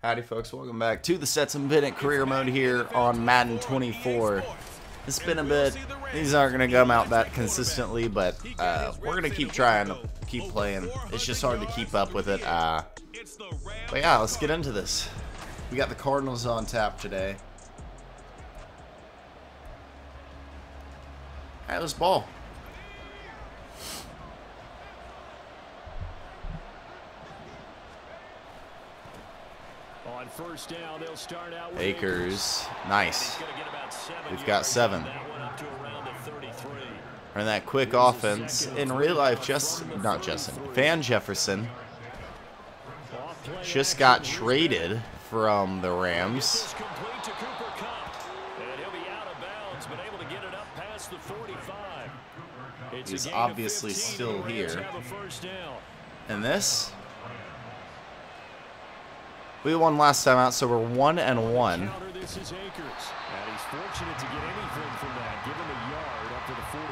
Howdy folks, welcome back to the Stetson Bennett career mode here on Madden 24. It's been a bit, these aren't going to come out that consistently, but uh, we're going to keep trying to keep playing. It's just hard to keep up with it. Uh, but yeah, let's get into this. We got the Cardinals on tap today. Alright, let's ball. On first down, they'll start out with Akers. Nice. He's gonna get about seven We've got seven. on that one up to around the 33. Run that quick offense. In real life, just not Justin. Van Jefferson just got traded from the Rams. This complete to Cooper Kupp. And he'll be out of bounds, but able to get it up past the 45. It's a He's obviously still here. have a first down. And this, we won last time out, so we're one and one. Counter, this is Akers. And he's fortunate to get anything from that, given the yard up to the 49.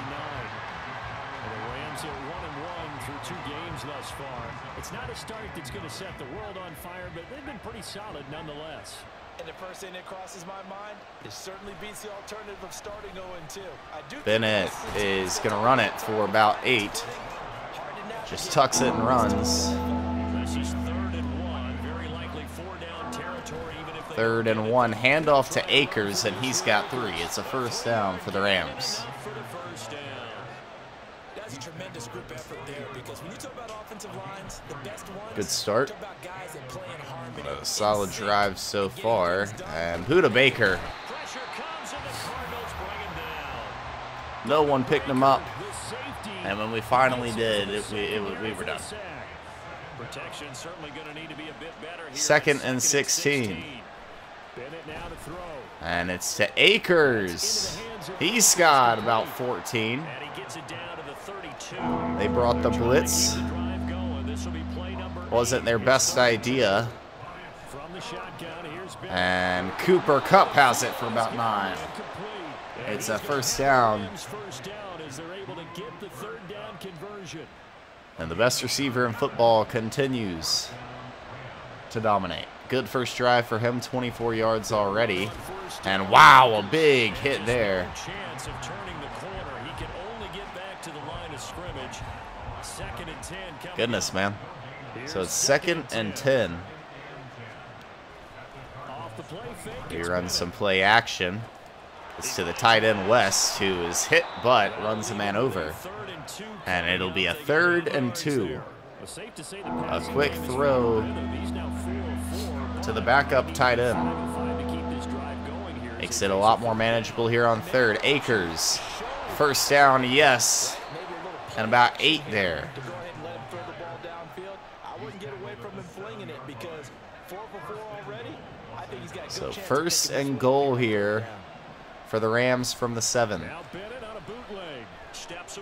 And the Rams are one and one through two games thus far. It's not a start that's going to set the world on fire, but they've been pretty solid nonetheless. And the first thing that crosses my mind, it certainly beats the alternative of starting 0-2. I do Bennett is going to run it for about eight. Just tucks it and runs. Third and one. Handoff to Akers, and he's got three. It's a first down for the Rams. Good start. A solid drive so far. And Budda Baker, no one picked him up. And when we finally did, it, we, it, we were done. Second and 16. Bennett now to throw. And it's to Akers. He's got about 14. And he gets it down to the 32. They brought the blitz. Keep the drive going. This will be play number Wasn't their best idea. From the shotgun, here's Bennett. And Cooper Kupp has it for about nine. It's a first down. Rams First down as they're able to get the third down conversion. And the best receiver in football continues to dominate. Good first drive for him, 24 yards already. And wow, a big hit there. Chance of turning the corner. He can only get back to the line of scrimmage. Second and 10 Goodness, man. So it's second and 10. Off the. He runs some play action. It's to the tight end West, who is hit but runs the man over. And two And coming it'll be a up. They get third and two. there. Well, safe to say the passing quick throw To the backup tight end. Makes it a lot more manageable here on third. Akers. First down, yes. And about eight there. So first and goal here for the Rams from the seven.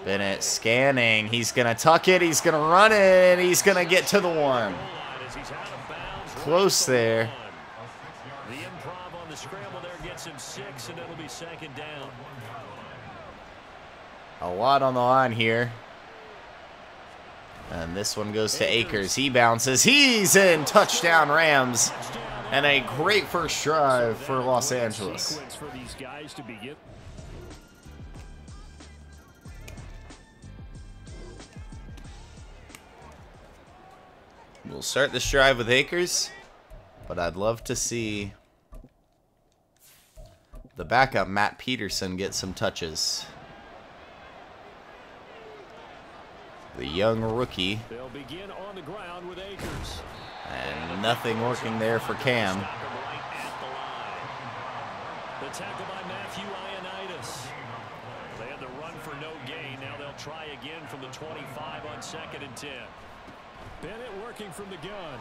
Bennett scanning. He's going to tuck it. He's going to run it. He's going to get to the one. Goal line as he's out of bounds right Close there. The improv on the scramble there gets him six, and it'll be second down. A lot on the line here. And this one goes to Akers. He bounces. He's in. Touchdown Rams. And a great first drive for Los Angeles. We'll start this drive with Akers. But I'd love to see the backup, Matt Peterson, get some touches. The young rookie. They'll begin on the ground with Akers. And nothing working there for Cam. Stop him right at the line. The tackle by Matthew Ioannidis. They had the run for no gain. Now they'll try again from the 25 on second and 10. Bennett working from the gun.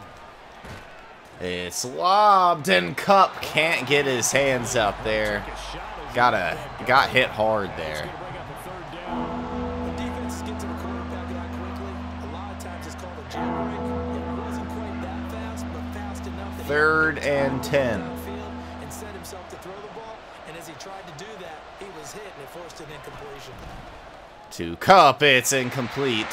It's lobbed and Kupp can't get his hands up there. Took a shot as Got a got hit hard there. Gonna bring up a third down. When defenses get to the quarterback that quickly, a lot of times it's called a jailbreak. It wasn't quite that fast, but fast enough that he Third could and 10. And set himself to throw the ball. And as he tried to do that, he was hit and it forced an incompletion. To Kupp, it's incomplete.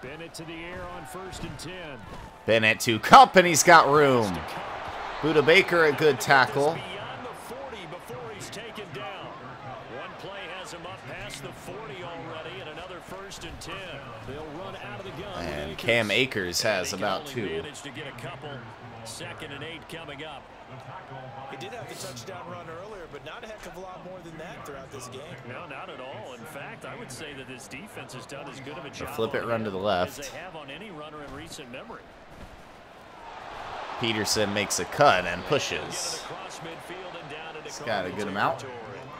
Bennett to the air on first and 10. Bennett to Kupp, and he's got room. Budda Baker, a good tackle. Beyond the 40 before he's taken down. One play has him up past the 40 already, and another first and 10. They'll run out of the gun. with And Akers. Cam Akers has about two. Manage to get a couple. Second and eight coming up. He did have the touchdown run earlier, but not a heck of a lot more than that throughout this game. No, not at all. In fact, I would say that this defense has done as good of a job flip it run to the as left. they have on any runner in recent memory. Peterson makes a cut and pushes. across midfield and down into He's got a good amount.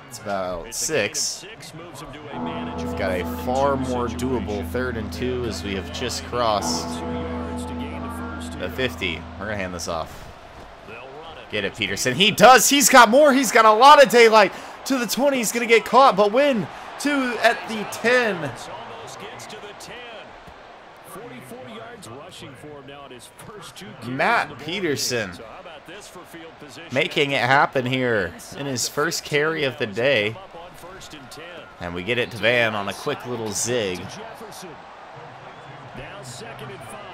It's about It's a gain of six. six moves him to a manageable We've got a far more doable third and two as we have just crossed the first the two. 50. We're going to hand this off. They'll run it. Get it, Peterson. He does. He's got more. He's got a lot of daylight. To the 20. He's going to get caught, but win. Two at the 10. This almost gets to the 10. 44 yards rushing for him now at his first two carries Matt in the ball Peterson game. So how about this for field position? Making it happen here in his first carry of the day. Up on first and we get it to Van on a quick little zig. Now second and five.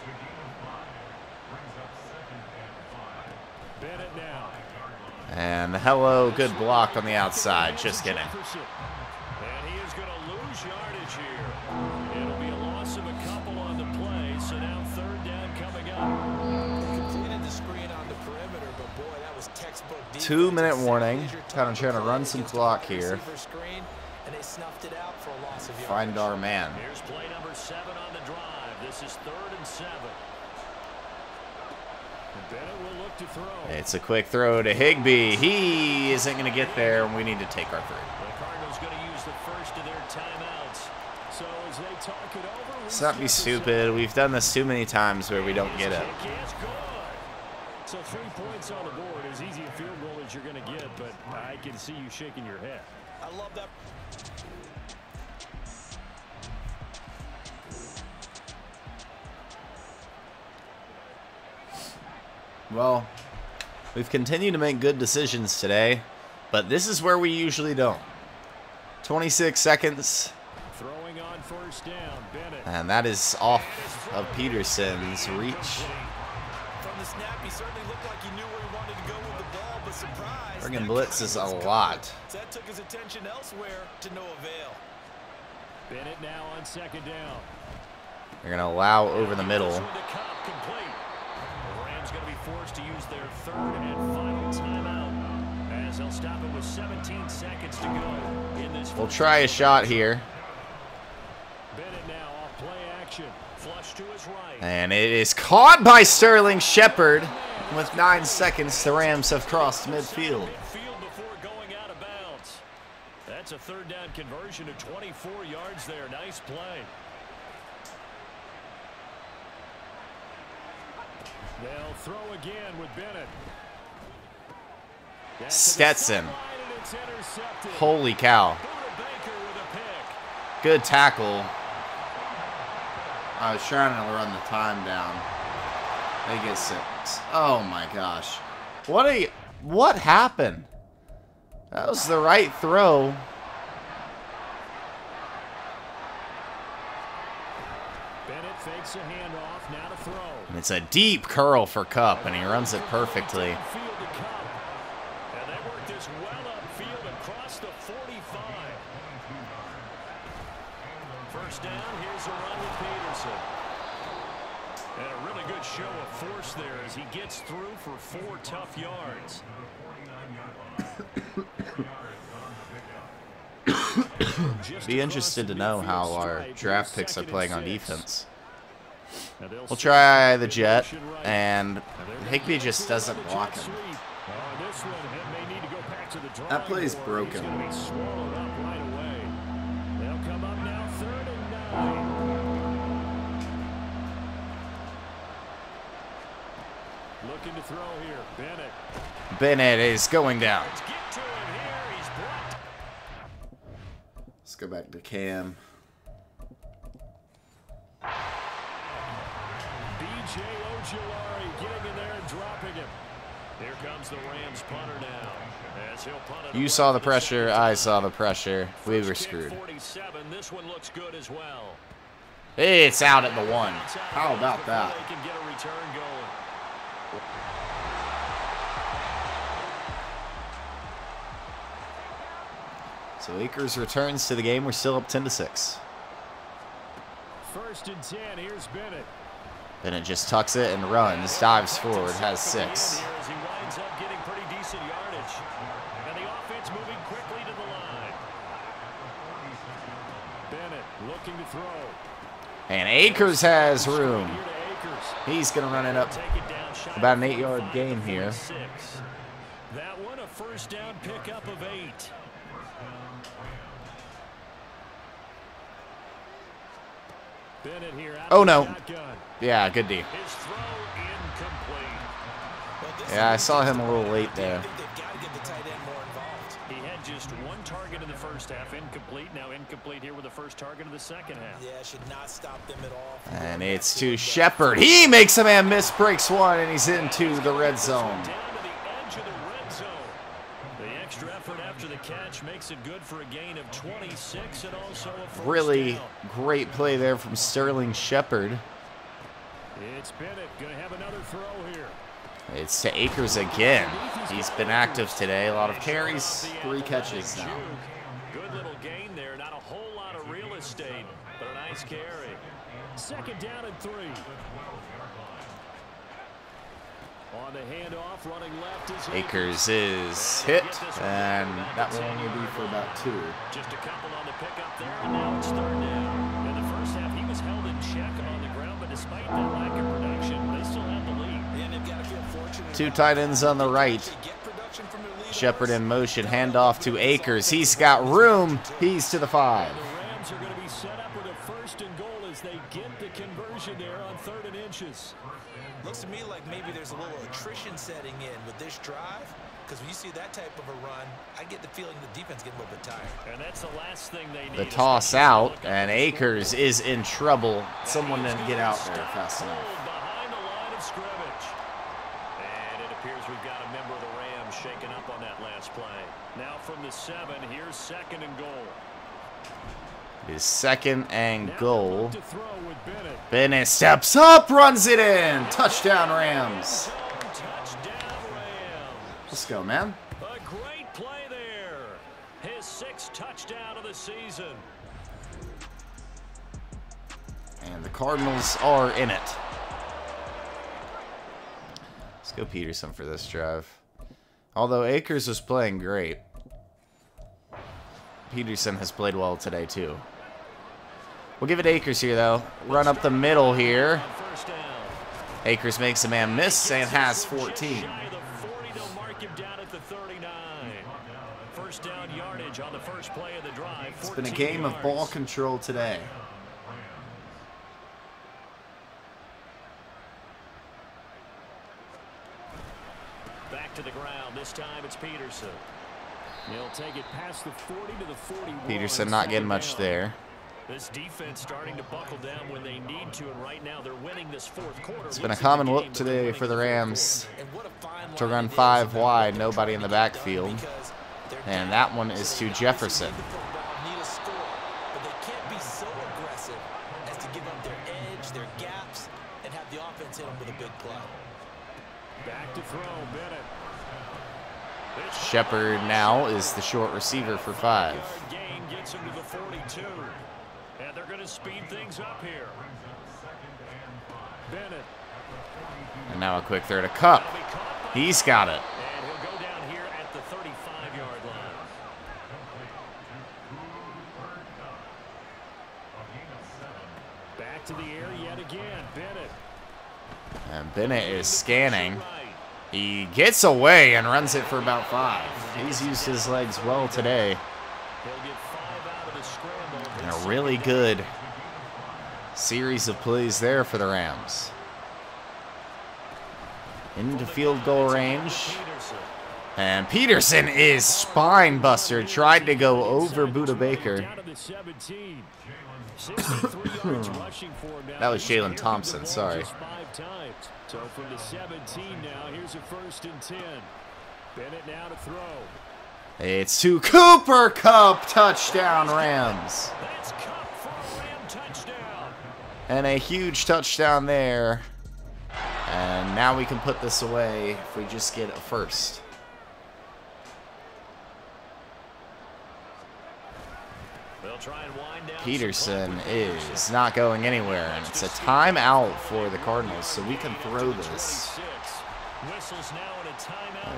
Bennett now. And hello, good block on the outside. Just kidding. Jefferson. And he is going to lose yardage here. It'll be a loss of a couple on the play, so now third down coming up. They completed the screen on the perimeter, but boy, that was textbook defense. Two minute warning. Kind of trying to run some clock here. and they snuffed it out for a loss of yardage. Find our man. Here's play number seven on the drive. This is third and seven. And Bennett will look to throw. It's a quick throw to Higbee. He isn't going to get there, and we need to take our three. The Cardinals going to use the first of their timeouts. So as they talk it over, Let's not be stupid. We've done this too many times where we don't get it. Kick is. So three points on the board, as easy a field goal as you're going to get, but I can see you shaking your head. I love that. Well, we've continued to make good decisions today, but this is where we usually don't. 26 seconds, Throwing on first down, Bennett. and that is off of Peterson's reach. From the snap, he certainly looked like he knew where he wanted to go with the ball, but surprise. Friggin' blitzes a lot. That took his attention elsewhere to no avail. Bennett now on second down. They're going to allow over the middle. This one to Cobb, complete. The Rams going to be forced to use their third and final timeout as they'll stop it with 17 seconds to go in this. We'll try a shot here, Bennett now off play action. Flush to his right. and it is caught by Sterling Shepard. With nine seconds, the Rams have crossed midfield. Midfield before going out of bounds. That's a third down conversion to 24 yards there. Nice play. They'll throw again with Bennett. That's to the Stetson. sideline, and it's intercepted. Holy cow. Budda Baker with a pick. Good tackle. I was trying to run the time down. They get six. Oh my gosh. What a what happened? That was the right throw. Bennett fakes a handoff, now to throw. And it's a deep curl for Kupp, and he runs it perfectly. Downfield to Cobb. And they work this well upfield across the 45. First down, here's a run with Peterson. And a really good show of force there as he gets through for four tough yards. Be interested to know how our draft picks are playing on defense. We'll try the jet, and Higbee just doesn't block him. sweep. This one, it may need to go back to the That play is broken. He's gonna be swallowed up right away. They'll come up now, third and nine. Looking to throw here. Bennett. Bennett is going down. Let's get to him here. He's blocked. Let's go back to Cam. B.J. Ojulari getting in there and dropping him. Here comes the Rams punter now. As he'll punt it You saw the pressure. I saw the pressure. We were screwed. 47. This one looks good as well. It's out at the one. How about that? They can get a return going. So Akers returns to the game. We're still up 10 to 6. First and 10. Here's Bennett. Bennett just tucks it and runs, dives forward, has six. And Akers has room. He's going to run it up. About an eight-yard game here. That one a first down pickup of eight. Bennett here out Oh, of the no. Yeah, good D. His throw incomplete. Yeah, I saw him a little late there. I think they've got to get the tight end more involved. He had just one target in the first half, incomplete. Now incomplete here with the first target of the second half. Yeah, should not stop them at all. And it's to Shepard. He makes a man miss, breaks one, and he's into the red zone. Down to the edge of the red zone. Effort after the catch makes it good for a gain of 26 and also a first Really down. great play there from Sterling Shepard. It's Bennett going to have another throw here. It's to Akers again. He's been active today. A lot of carries, three catches now. Good little gain there. Not a whole lot of real estate, but a nice carry. Second down and three. On the handoff, running left is Akers is hit, and that will only be for about two. Just a couple on the pickup there, and now it's third down. In the first half, he was held in check on the ground, but despite that lack of production, they still have the lead. Yeah, they've got to feel fortunate Two tight ends on the right. to get production from their lead Shepard in offers. motion, handoff to Akers. He's got room. He's to the five. Drive. Because when you see that type of a run, I get the feeling the defense getting a little bit tired. And that's the last thing they need. The toss out, and for Akers is in trouble. Someone He's didn't gonna get out there fast enough. Behind the line of scrimmage. And it appears we've got a member of the Rams shaking up on that last play. Now from the seven, here's second and goal. His second and goal. look to Bennett. Bennett steps up, runs it in. Touchdown, Rams. Let's go, man. A great play there. His sixth touchdown of the season. And the Cardinals are in it. Let's go Peterson for this drive. Although Akers was playing great, Peterson has played well today too. We'll give it Akers here though. Run up the middle here. Akers makes a man miss and has 14. shy of the 40, they'll mark him down at the 39. First down yardage on the first play of the drive. It's been a 14 game of ball control today. Back to the ground. This time it's Peterson. He'll take it past the 40 to the 41. Peterson not getting much there. This defense starting to buckle down when they need to, and right now they're winning this fourth quarter. It's been a common look game, but they're today for the. Rams And what a fine to run five wide, nobody in the to get done backfield. because And that one is to Jefferson. Shepard now is the short receiver for five. Gets him to the 42. And they're going to speed things up here. Bennett. And now a quick throw to Kupp. He's got it. And he'll go down here at the 35-yard line. Back to the air yet again. Bennett. And Bennett is scanning. He gets away and runs it for about five. He's used his legs well today. He'll get five out of the scramble. And a really good series of plays there for the Rams. into field goal range. And Peterson is spine buster. Tried to go over Budda Baker. that was Jalen Thompson, sorry. So from the 17 now, here's a first and 10. Bennett now to throw. It's to Cooper Kupp, touchdown Rams. And a huge touchdown there. And now we can put this away if we just get a first. Peterson is not going anywhere, and it's a timeout for the Cardinals, so we can throw this.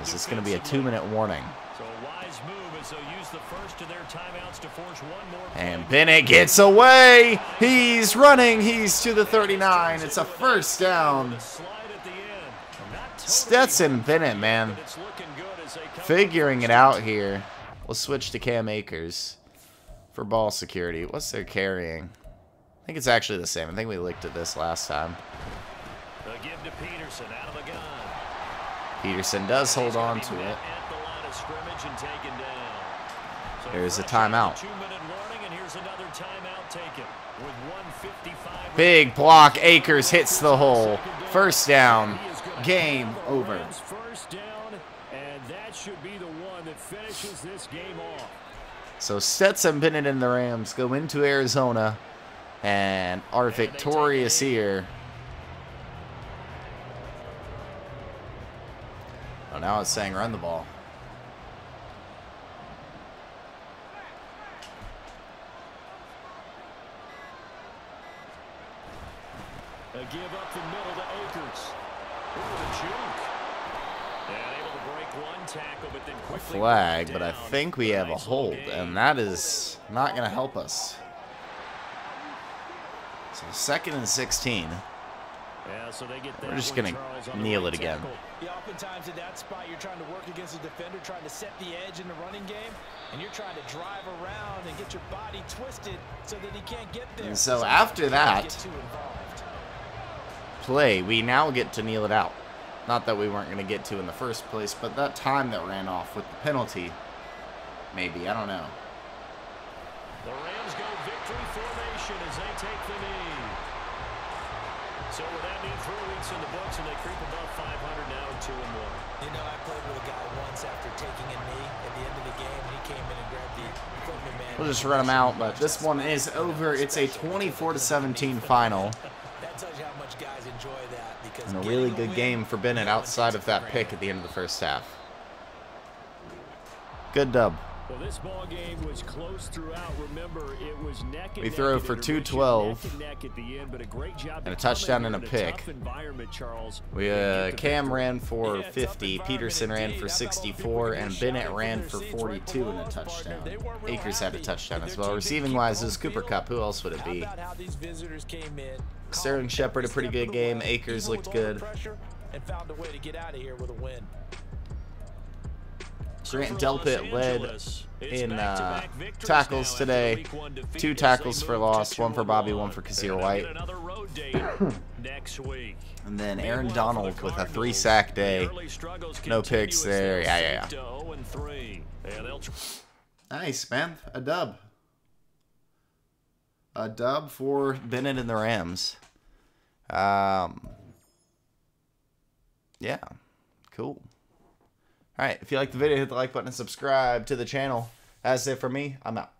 Is this going to be a two-minute warning? And Bennett gets away. He's running. He's to the 39. It's a first down. Stetson Bennett, man. Figuring it out here. We'll switch to Cam Akers for ball security. What's their carrying? I think it's actually the same. I think we looked at this last time. Peterson, Peterson does hold on to it. There's a timeout. Big block. Akers hits the hole. First down. Game over. First down, and that should be the one that finishes this game off. So Stetson Bennett and the Rams go into Arizona and are victorious here. Oh, now it's saying run the ball. A give up the middle to Akers. Ooh, the juke. And able to break one tackle, but then quickly flag, but I think we have a hold, and that is not going to help us. So second and 16. Yeah, so We're just going to kneel it again. Yeah, oftentimes in that spot, you're trying to work against a defender, trying to set the edge in the running game, and you're trying to drive around and get your body twisted so that he can't get there. And so after that play, we now get to kneel it out. Not that we weren't going to get to in the first place, but that time that ran off with the penalty, maybe, I don't know. The Rams go victory formation as they take the knee. So with that being three weeks in the books and they creep above 500 now 2 and 1. You know, I played with a guy once after taking a knee at the end of the game. He came in and grabbed the equipment man. We'll just run them out, but this one is over. It's a 24-17 final. That tells you how much guys enjoy that. Because and a really good game for Bennett outside of that pick at the end of the first half. Good dub. Well, this ball game was close throughout. Remember, it was neck and we throw for 212 and, and a touchdown and a pick. We uh, Cam ran for Yeah, 50, Peterson ran for 64, and Bennett ran for 42 and a touchdown. Akers had a touchdown as well. Receiving wise, it was Cooper Kupp. Who else would it be? Sterling Shepard, a pretty good game. Akers looked good. And found a way to get out of here with a win. Grant Delpit led in uh, tackles today. Two tackles for loss, one for Bobby, one for Kyzir White. And then Aaron Donald with a three sack day. No picks there. Yeah, yeah, yeah. Nice, man. A dub. A dub for Bennett and the Rams. Um, yeah, cool. Alright, if you like the video, hit the like button and subscribe to the channel. That's it for me. I'm out.